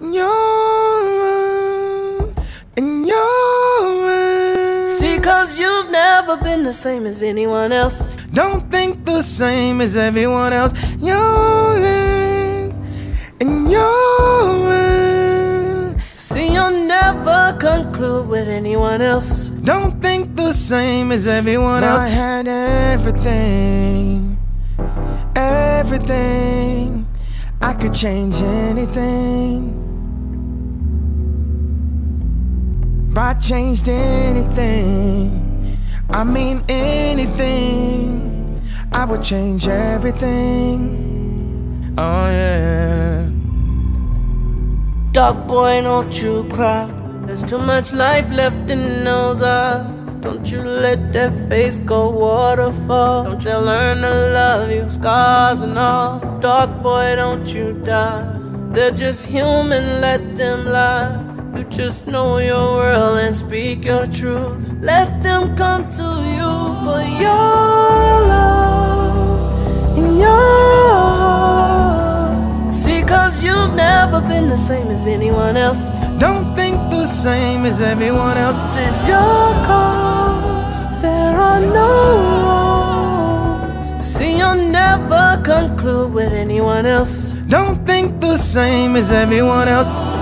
You're and you're See, cause you've never been the same as anyone else. Don't think the same as everyone else. You're and you're See, you'll never conclude with anyone else. Don't think the same as everyone else. I had everything, everything. I could change anything. If I changed anything, I mean anything, I would change everything. Oh, yeah. Dog boy, don't you cry. There's too much life left in those eyes. Don't you let that face go waterfall. Don't you learn to love you, scars and all. Dog boy, don't you die. They're just human, let them lie. You just know your world and speak your truth. Let them come to you for your love in your heart. See, cause you've never been the same as anyone else. Don't think the same as everyone else. It's your call. There are no conclude with anyone else. Don't think the same as everyone else.